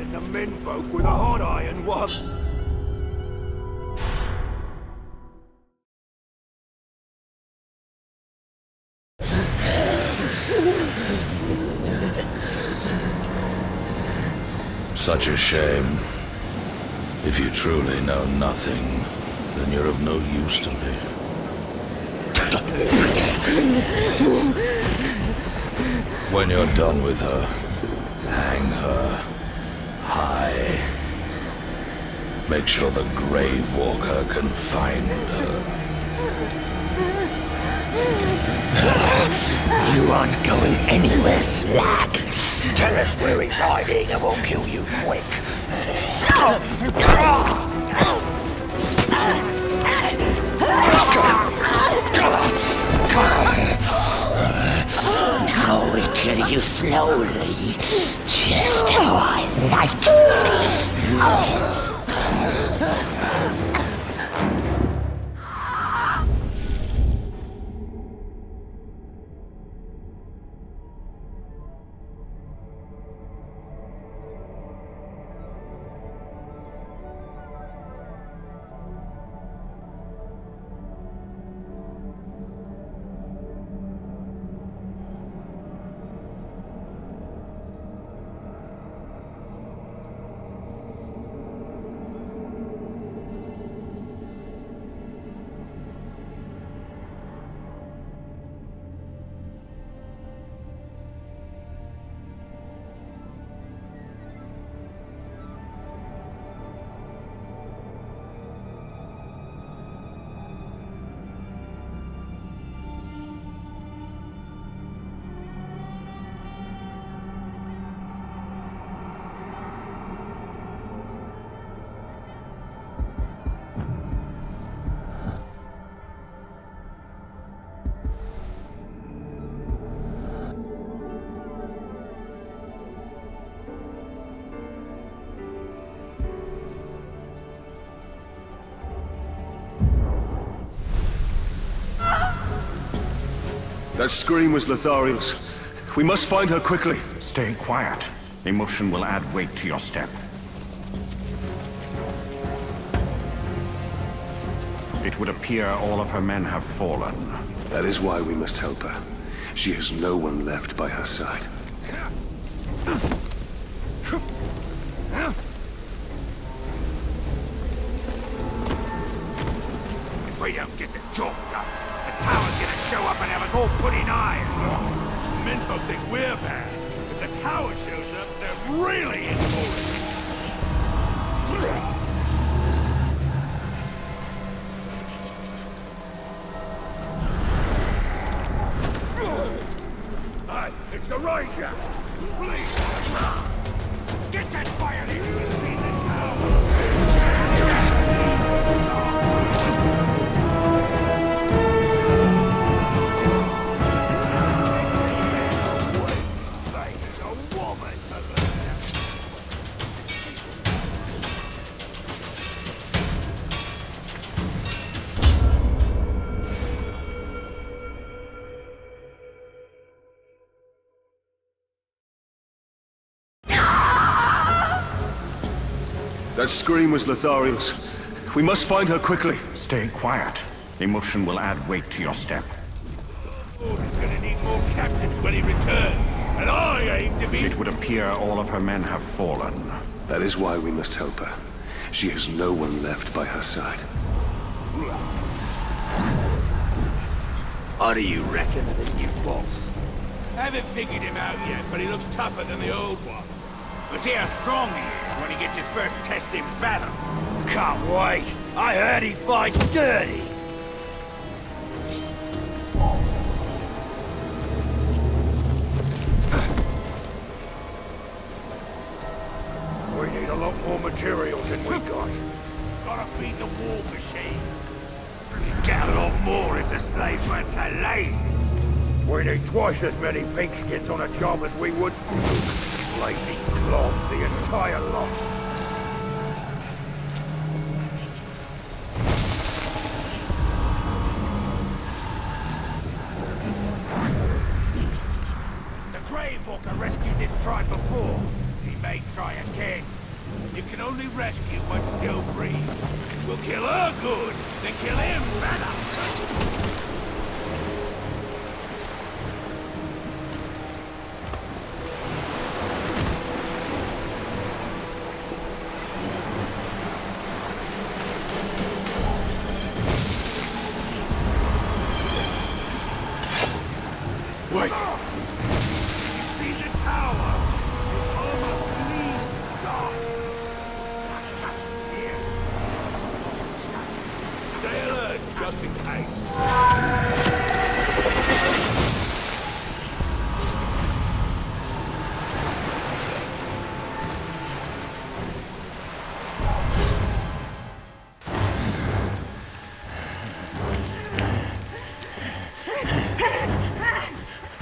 branding the menfolk with a hot iron one. Such a shame. If you truly know nothing, then you're of no use to me. when you're done with her, hang her Make sure the Grave Walker can find her. You aren't going anywhere, Slack. Tell us where he's hiding and we'll kill you quick. Now we kill you slowly, just how I like it. That scream was Lithariel's. We must find her quickly. Stay quiet. Emotion will add weight to your step. It would appear all of her men have fallen. That is why we must help her. She has no one left by her side. That scream was Lithariel's. We must find her quickly. Stay quiet. Emotion will add weight to your step. He's gonna need more captains when he returns, and I aim to be... It would appear all of her men have fallen. That is why we must help her. She has no one left by her side. What do you reckon of the new boss? Haven't figured him out yet, but he looks tougher than the old one. We'll see how strong he is when he gets his first test in battle. Can't wait. I heard he fights dirty. We need a lot more materials than we got. Gotta feed the war machine. We get a lot more if the slaves weren't so lazy. We need twice as many pigskins on a job as we would lazy cloth, the entire lot.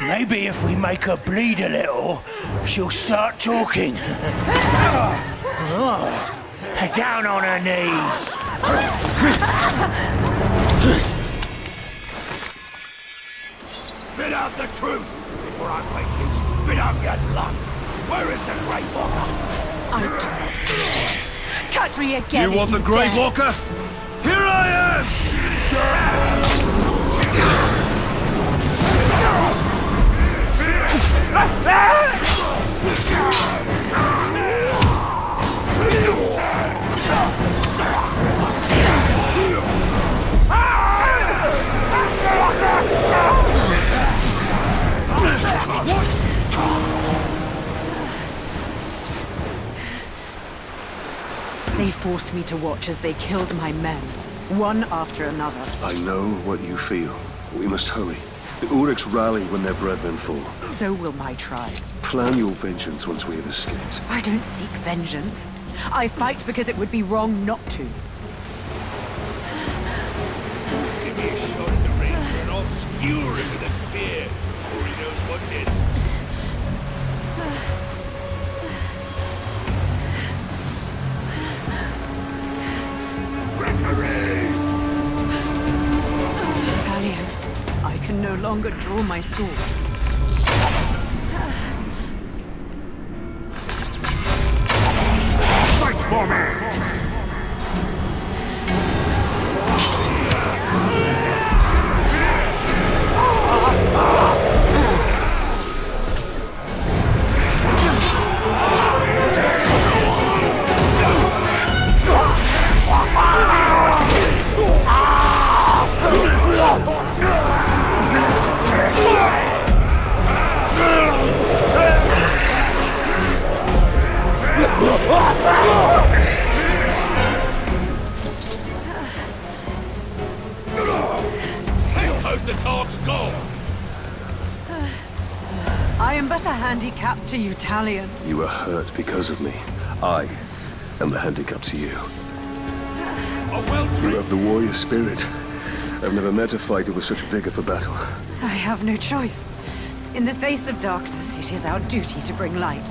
Maybe if we make her bleed a little, she'll start talking. Oh, Down on her knees. The truth before I make you spit out your luck. Where is the Grave Walker? Out. Cut me again. You want the Grey. Walker? Here I am! They forced me to watch as they killed my men, one after another. I know what you feel. We must hurry. The Uruks rally when their brethren fall. So will my tribe. Plan your vengeance once we have escaped. I don't seek vengeance. I fight because it would be wrong not to. Give me a shot at the ranger and I'll skewer him with a spear before he knows what's in. Italian, I can no longer draw my sword. Spirit. I've never met a fighter with such vigor for battle. I have no choice. In the face of darkness, it is our duty to bring light.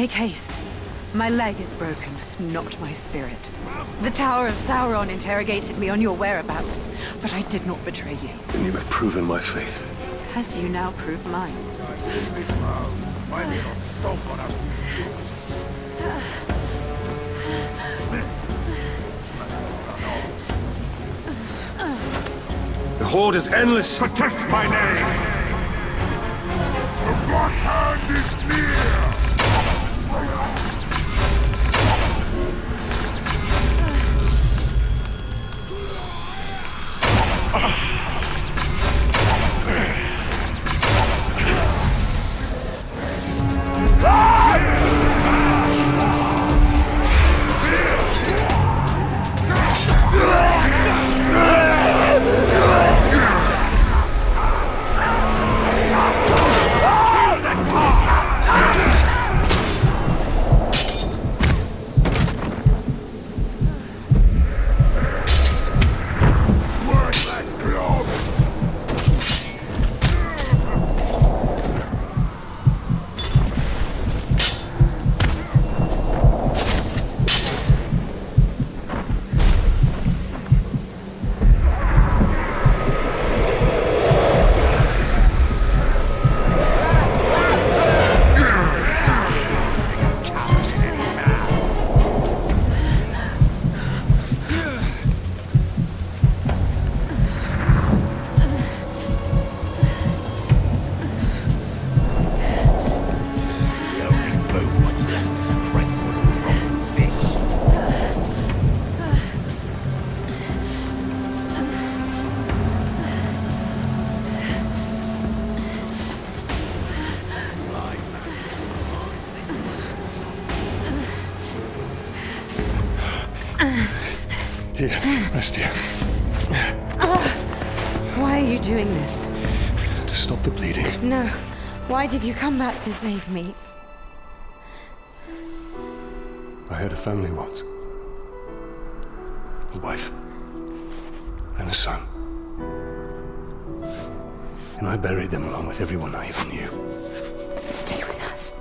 Make haste. My leg is broken, not my spirit. The Tower of Sauron interrogated me on your whereabouts, but I did not betray you. And you have proven my faith. As you now prove mine. The horde is endless. Protect my name! The Black Hand is near! Oh. Here, rest here. Ah, why are you doing this? To stop the bleeding. No. Why did you come back to save me? I had a family once. A wife. And a son. And I buried them along with everyone I ever knew. Stay with us.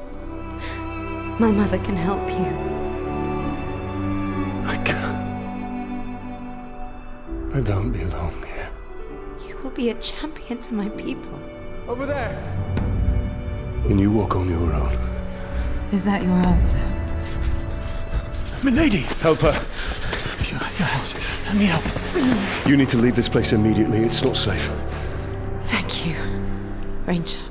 My mother can help you. I don't belong here. You will be a champion to my people. Over there. And you walk on your own. Is that your answer? Milady! Help her. Let me help. You need to leave this place immediately. It's not safe. Thank you, Ranger.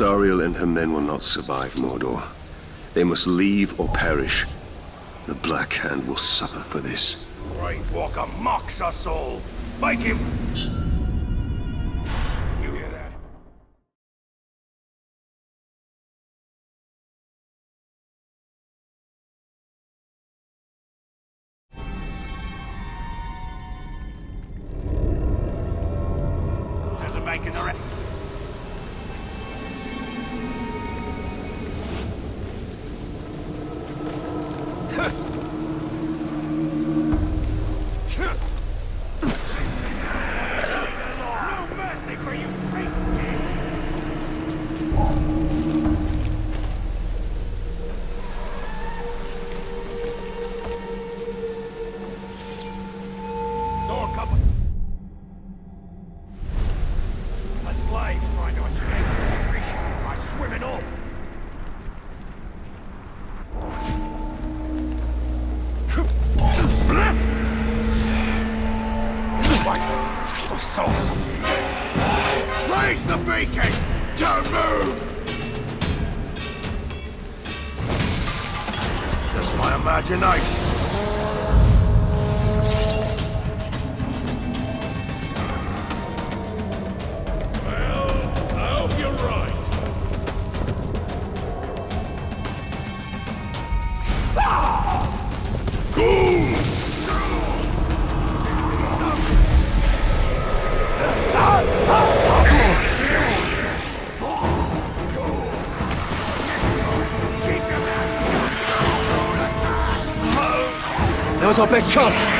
Lithariel and her men will not survive Mordor. They must leave or perish. The Black Hand will suffer for this. Grave Walker mocks us all. Make him... our best chance.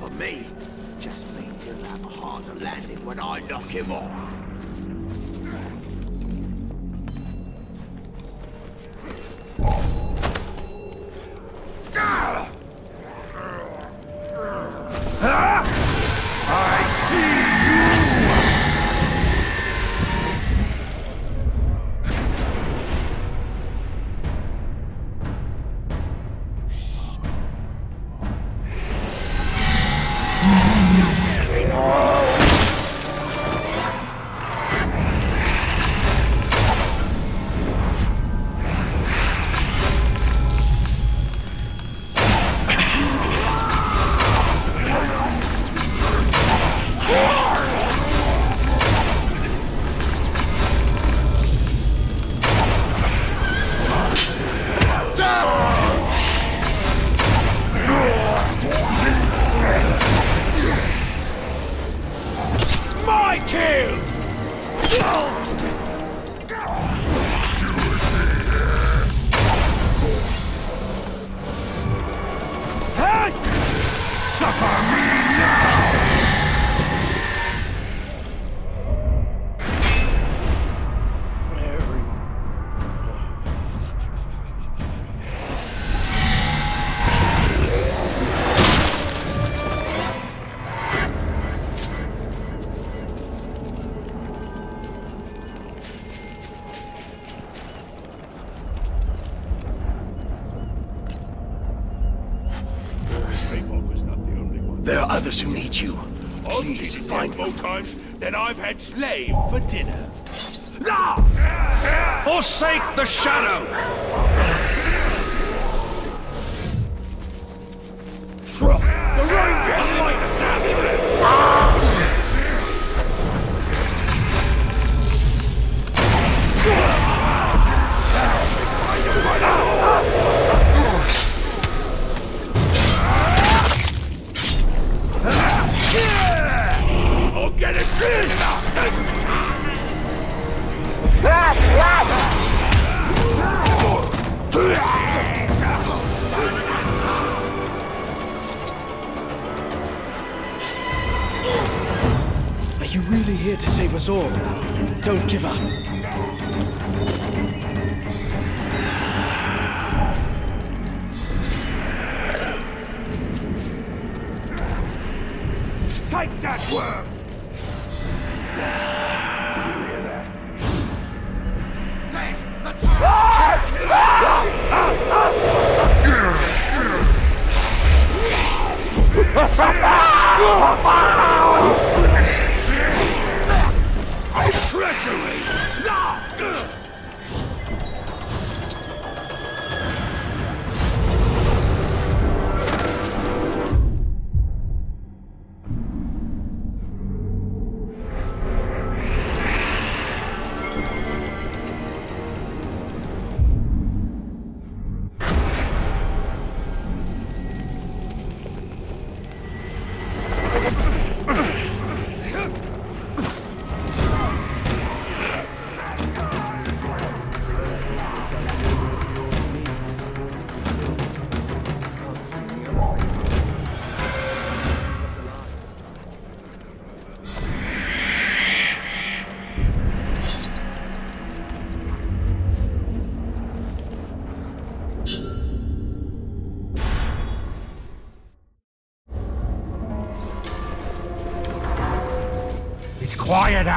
Bother me. Just he'll have a harder landing when I knock him off. I've find more times than I've had slave for dinner. Forsake the shadow!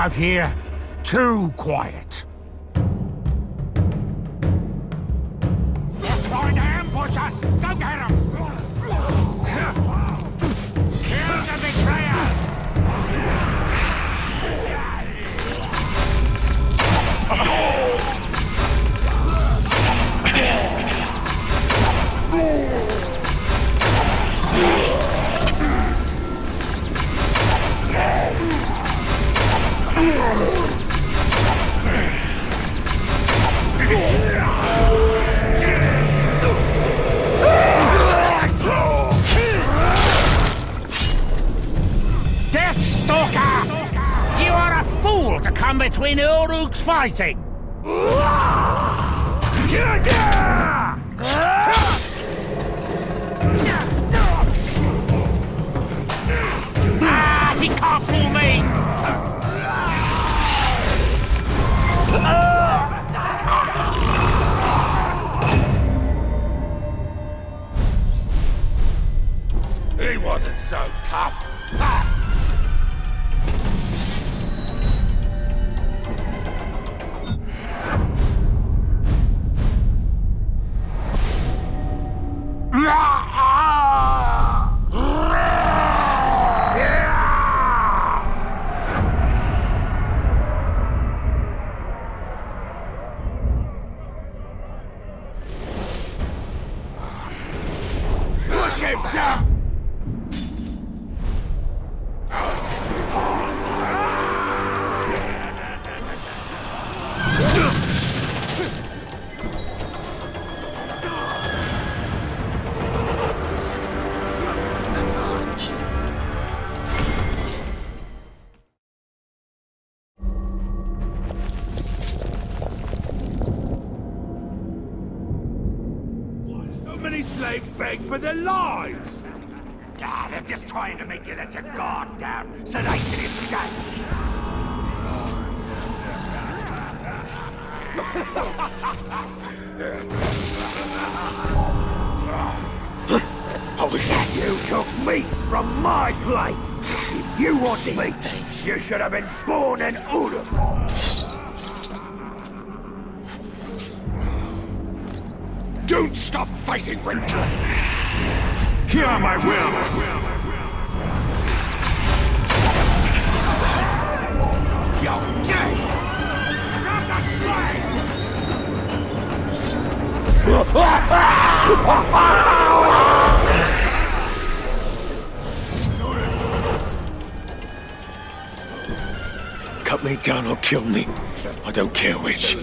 Out here. Too quiet. Uruk's you let your guard down so they can escape! Oh, was that You took me from my place. If you want meat, you should have been born in Udûn! Don't stop fighting, Ranger! Hear my will! Cut me down or kill me. I don't care which.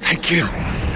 Thank you.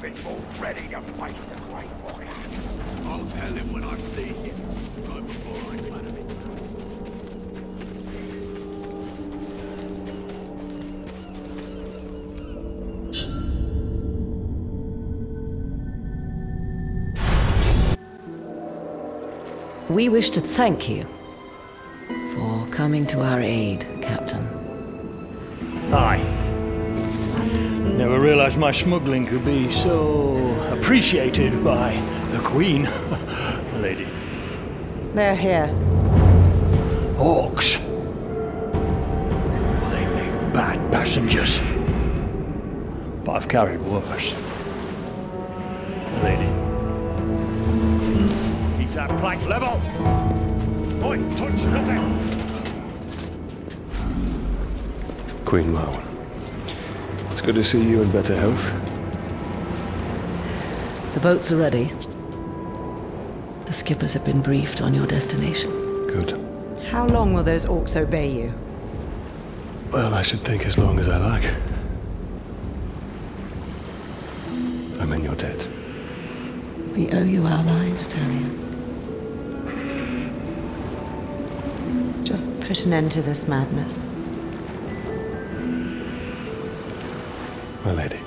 Been more ready to face the Grave Walker. I'll tell him when I see him. Right before I cut him. We wish to thank you for coming to our aid, Captain. Aye. Never realized my smuggling could be so appreciated by the Queen. My lady. They're here. Orcs. Well, they make bad passengers. But I've carried worse. My lady. Keep that plank level! Oi, touch nothing! Queen Marwen. It's good to see you in better health. The boats are ready. The skippers have been briefed on your destination. Good. How long will those orcs obey you? Well, I should think as long as I like. I'm in your debt. We owe you our lives, Talion. Just put an end to this madness. My lady.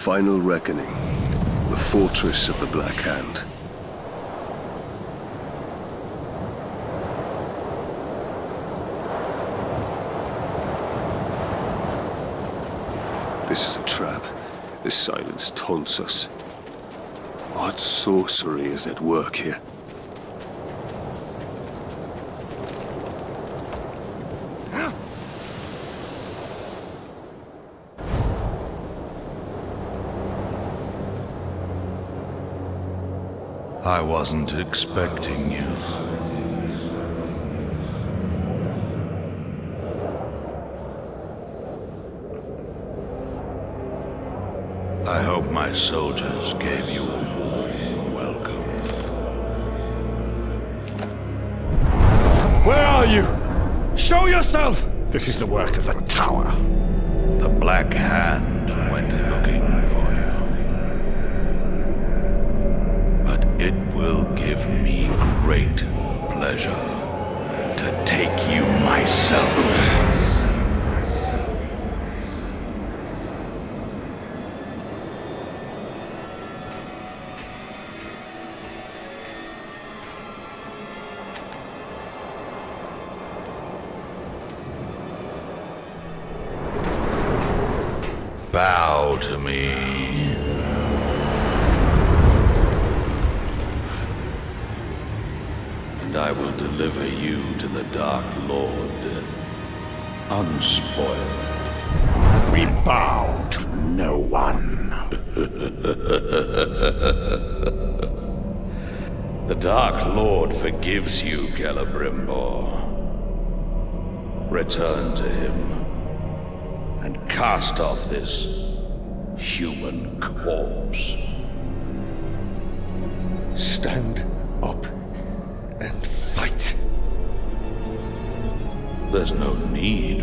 Final reckoning. The fortress of the Black Hand. This is a trap. This silence taunts us. What sorcery is at work here? I wasn't expecting you. I hope my soldiers gave you a warm welcome. Where are you? Show yourself! This is the work of the Tower. The Black Hand went looking for you. But it will give me great pleasure to take you myself. Bow to me. Unspoiled. We bow to no one. The Dark Lord forgives you, Celebrimbor. Return to him and cast off this human corpse. Stand up and fight. There's no need,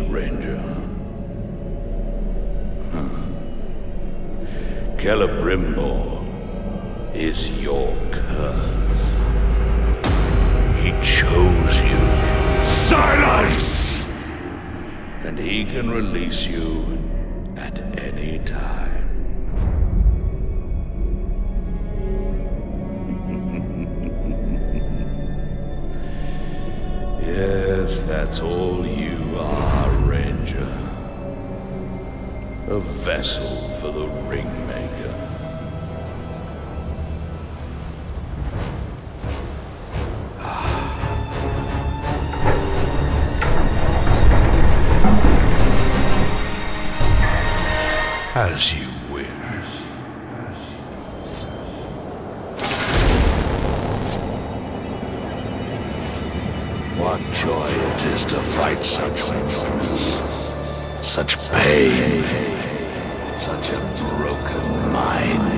all you are, Ranger. A vessel for the Ringmaker. Ah. As you such weakness, such pain, such a broken mind.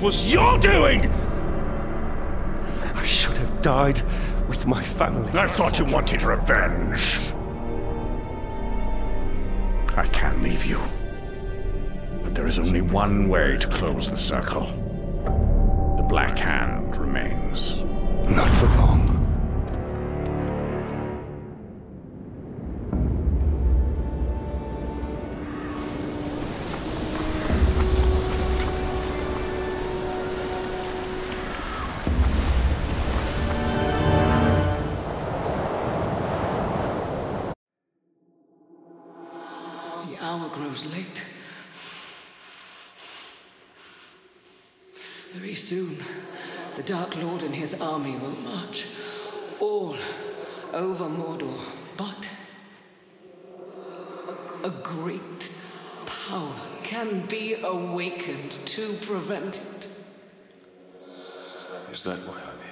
This was your doing! I should have died with my family. I thought you wanted revenge. I can leave you. But there is only one way to close the circle. The Black Hand remains. Not for long. Very soon, the Dark Lord and his army will march all over Mordor. But a great power can be awakened to prevent it. Is that why I'm here?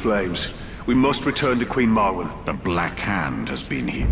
Flames. We must return to Queen Marwen. The Black Hand has been here.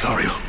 Lithariel.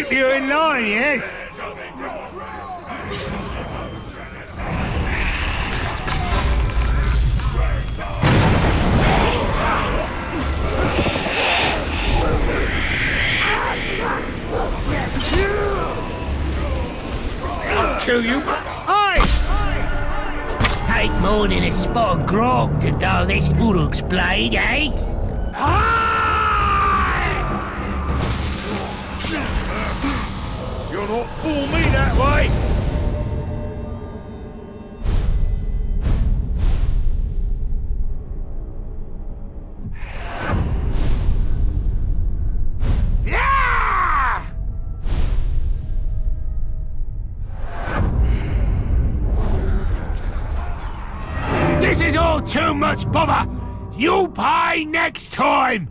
Keep you in line, yes? I'll kill you. Aye! Take more than a spot of grog to dull this Uruk's blade, eh? You'll not fool me that way! This is all too much bother! You pay next time!